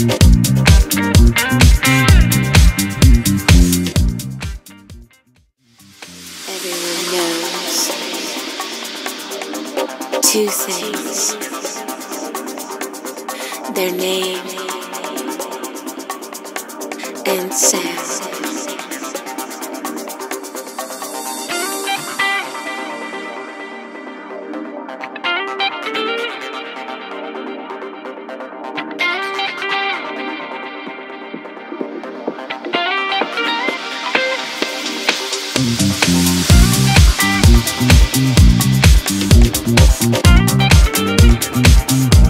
Two two things their name and sound. Thank